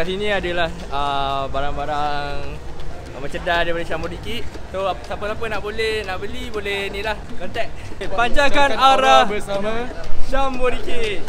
Kat sini adalah uh, barang-barang uh, macam dah daripada Syam Body Kit. So siapa-siapa nak boleh nak beli boleh ni lah contact. Panjangkan arah bersama Syam Body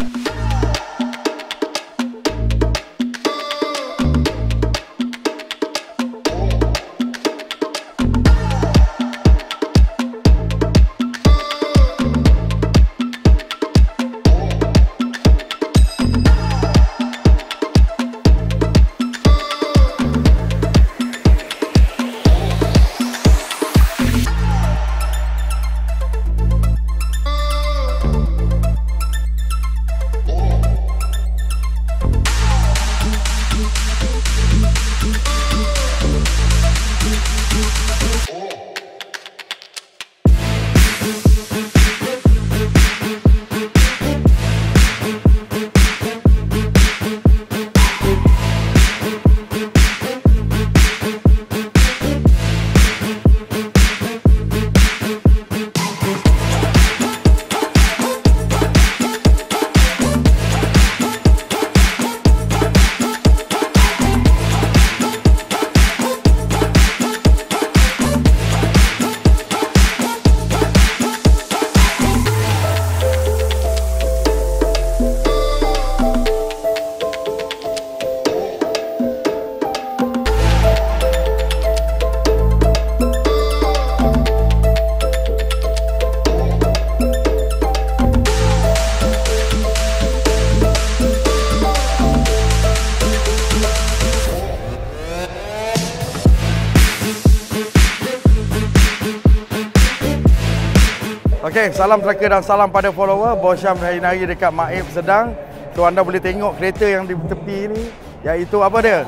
Okey, salam tracker dan salam pada follower. Bos Syam hari nari dekat Maib Sedang. So anda boleh tengok kereta yang di tepi ni iaitu apa dia?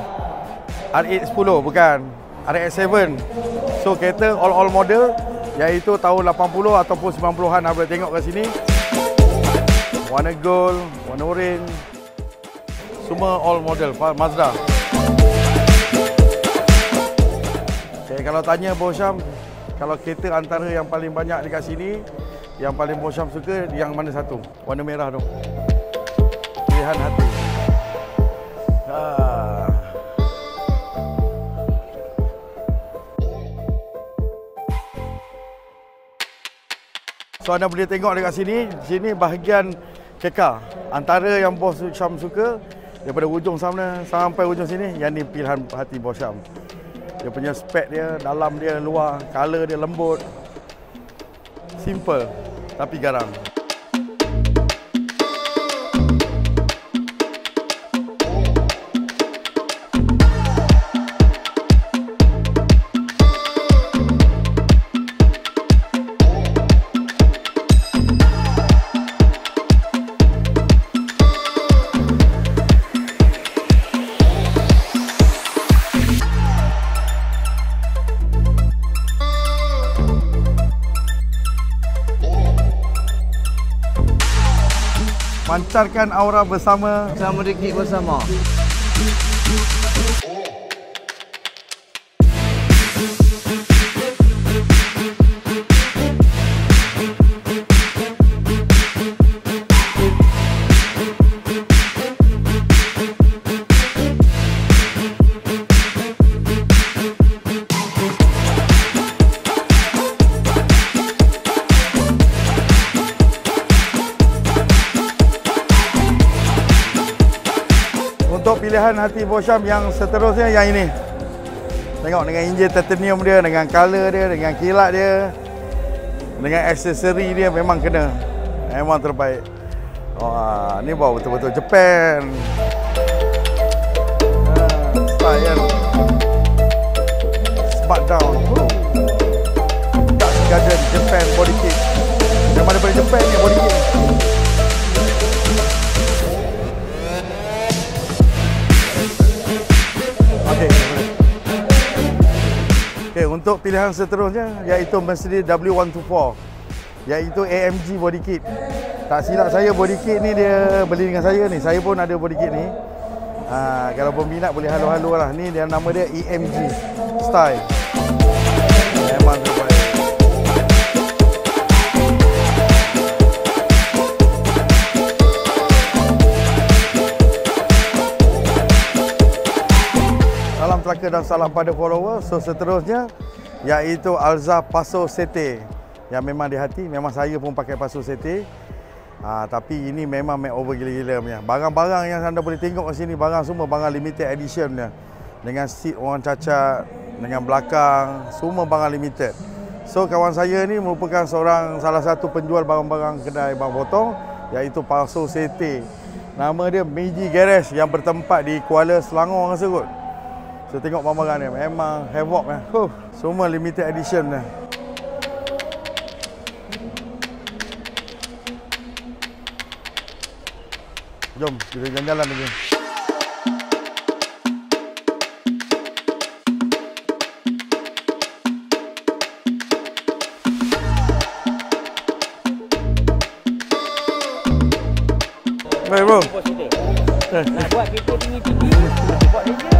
R810 bukan. RX7. So kereta all all model iaitu tahun 80 ataupun 90-an anda boleh tengok kat sini. Warna gold, warna orange. Semua all model Mazda. Okay, kalau tanya Bos Syam, kalau kereta antara yang paling banyak dekat sini, yang paling Bos Syam suka yang mana satu? Warna merah tu. Pilihan hati. Ha. So anda boleh tengok dekat sini, sini bahagian kekar. Antara yang Bos Syam suka daripada ujung sana sampai ujung sini, yang ni pilihan hati Bos Syam. Dia punya spek dia, dalam dia, luar, color dia lembut. Simple tapi garam. Pancarkan aura bersama Sama dikit bersama. Untuk pilihan hati Bosham yang seterusnya yang ini. Tengok dengan enjin titanium dia, dengan color dia, dengan kilat dia. Dengan aksesori dia memang kena. Memang terbaik. Wah, ni bawa betul-betul Japan. Ah, style untuk pilihan seterusnya iaitu Mercedes W124 iaitu AMG body kit. Tak silap saya body kit ni dia beli dengan saya ni. Saya pun ada body kit ni. Ha, kalau peminat boleh halo-halo lah. Ni dia nama dia EMG Style. Memang terbaik. Tracker dan salam pada follower. So seterusnya iaitu Alza Paso Sete yang memang di hati. Memang saya pun pakai Paso Sete. Ha, tapi ini memang makeover gila-gila punya. Barang-barang yang anda boleh tengok di sini barang semua barang limited edition dia. Dengan seat orang cacat, dengan belakang, semua barang limited. So kawan saya ni merupakan seorang salah satu penjual barang-barang kedai bang potong iaitu Paso Sete. Nama dia Meiji Garage yang bertempat di Kuala Selangor rasa kot. So tengok barang-barang ni memang havoc lah. Huh, semua limited edition lah. Jom kita jalan-jalan lagi. Baik bro. Nak buat kereta tinggi-tinggi, buat ni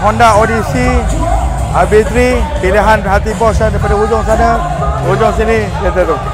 Honda Odyssey RB3 pilihan hati bos daripada hujung sana, hujung sini kereta tu.